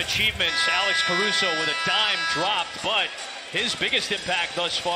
achievements. Alex Caruso with a dime dropped, but his biggest impact thus far.